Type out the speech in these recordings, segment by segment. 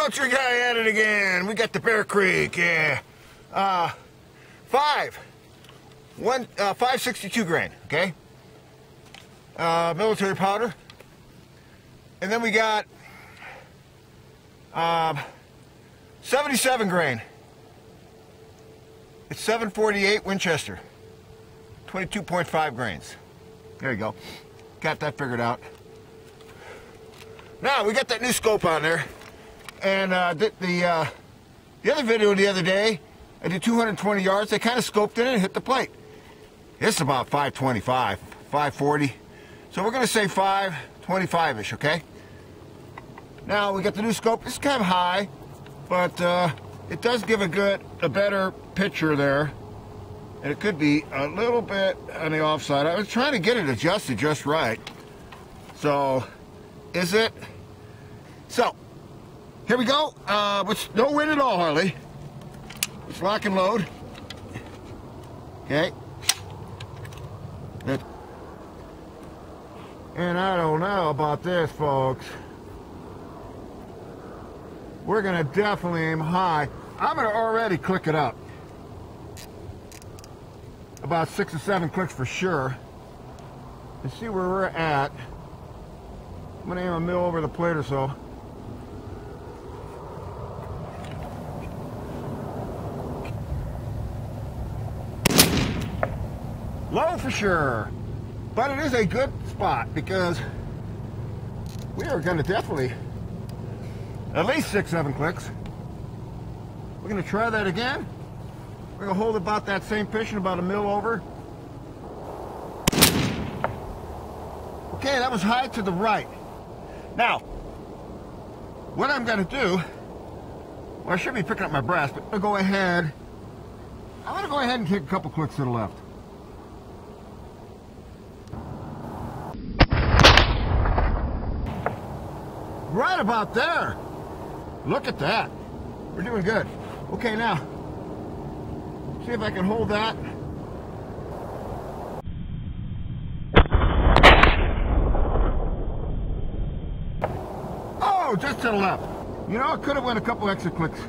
Country guy at it again. We got the Bear Creek, yeah. Uh, five, one, uh, 562 grain, okay? Uh, military powder. And then we got um, 77 grain. It's 748 Winchester. 22.5 grains. There you go. Got that figured out. Now, we got that new scope on there. And uh, the, the, uh, the other video the other day, I did 220 yards. I kind of scoped in and hit the plate. It's about 525, 540. So we're going to say 525-ish, okay? Now, we got the new scope. It's kind of high, but uh, it does give a good, a better picture there. And it could be a little bit on the offside. I was trying to get it adjusted just right. So, is it? So, here we go. Uh, with no wind at all, Harley. It's lock and load. Okay. And I don't know about this, folks. We're going to definitely aim high. I'm going to already click it up. About six or seven clicks for sure. And see where we're at. I'm going to aim a mil over the plate or so. Low for sure. But it is a good spot because we are going to definitely at least six, seven clicks. We're going to try that again. We're going to hold about that same fish position, about a mil over. Okay, that was high to the right. Now, what I'm going to do, well, I should be picking up my brass, but I'm going to go ahead. I'm going to go ahead and take a couple clicks to the left. Right about there. Look at that. We're doing good. Okay, now, see if I can hold that. Oh, just to the left. You know, I could have went a couple extra clicks.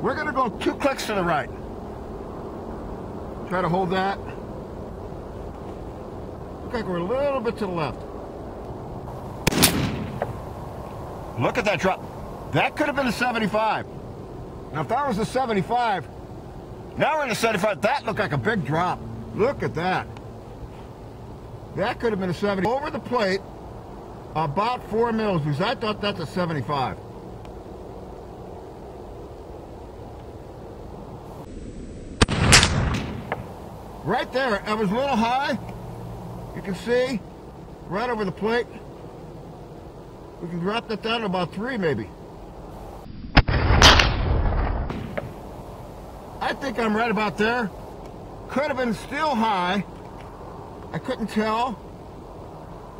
We're to go two clicks to the right. Try to hold that. Look like we're a little bit to the left. Look at that drop. That could have been a 75. Now, if that was a 75, now we're in a 75. That looked like a big drop. Look at that. That could have been a 70. Over the plate, about four mils, because I thought that's a 75. Right there, it was a little high. You can see, right over the plate. We can drop that down about three, maybe. I think I'm right about there. Could have been still high. I couldn't tell.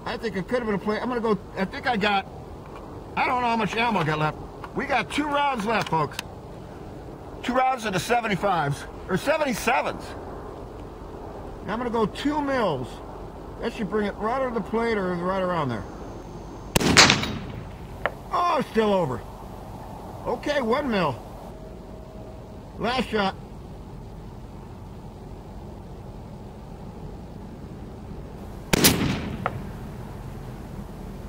I think it could have been a play. I'm going to go, I think I got, I don't know how much ammo I got left. We got two rounds left, folks. Two rounds of the 75s, or 77s. Now I'm going to go two mils. That should bring it right over the plate or right around there. Oh, still over. Okay, one mil. Last shot.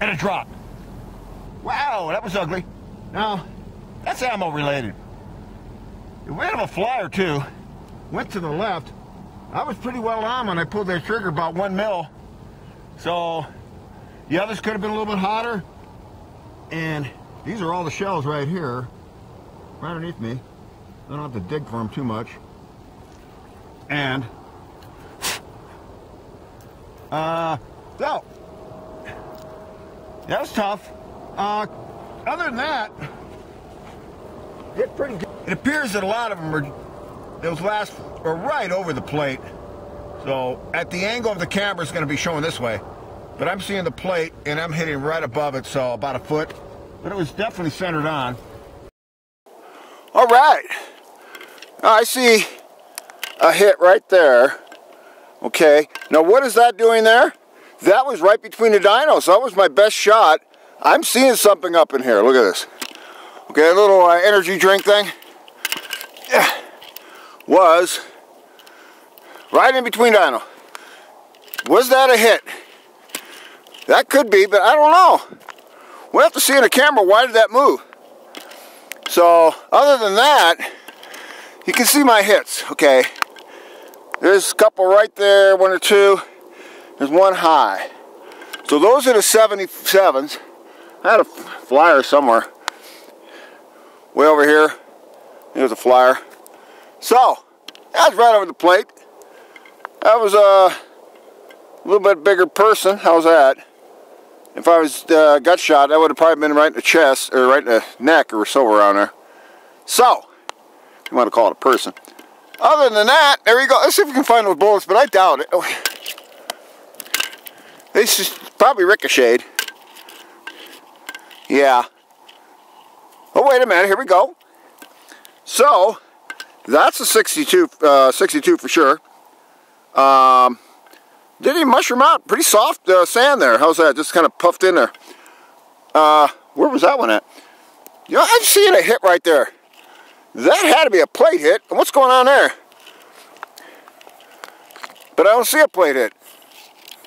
And a drop. Wow, that was ugly. Now, that's ammo related. The wind of a flyer too. Went to the left. I was pretty well on when I pulled that trigger about one mil. So the others could have been a little bit hotter. And these are all the shells right here, right underneath me. I don't have to dig for them too much. And, uh, so, that was tough. Uh, other than that, it's pretty good. It appears that a lot of them are, those last, are right over the plate. So, at the angle of the camera, it's going to be showing this way. But I'm seeing the plate, and I'm hitting right above it, so about a foot. But it was definitely centered on. All right. I see a hit right there. Okay. Now, what is that doing there? That was right between the dinos. That was my best shot I'm seeing something up in here. Look at this. Okay, a little uh, energy drink thing. Yeah. Was right in between dino. Was that a hit? That could be, but I don't know. We'll have to see in the camera why did that move. So, other than that, you can see my hits, okay. There's a couple right there, one or two. There's one high. So those are the 77s. I had a flyer somewhere. Way over here. Here's a flyer. So, that's right over the plate. That was a little bit bigger person. How's that? If I was uh, gut shot, that would have probably been right in the chest, or right in the neck, or so around there. So, you want to call it a person. Other than that, there you go. Let's see if we can find those bullets, but I doubt it. Oh. They just probably ricocheted. Yeah. Oh, wait a minute. Here we go. So, that's a 62, uh, 62 for sure. Um, didn't even mushroom out. Pretty soft uh, sand there. How's that? Just kind of puffed in there. Uh, where was that one at? You know, I'm seeing a hit right there. That had to be a plate hit. What's going on there? But I don't see a plate hit.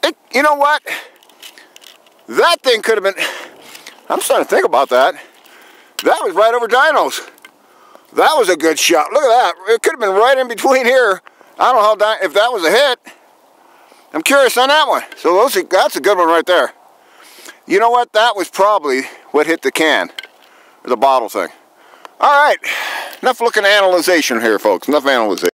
It, you know what? That thing could have been... I'm starting to think about that. That was right over Dino's. That was a good shot. Look at that. It could have been right in between here. I don't know how if that was a hit. I'm curious on that one. So those, that's a good one right there. You know what? That was probably what hit the can. Or the bottle thing. All right. Enough looking analyzation here, folks. Enough analyzation.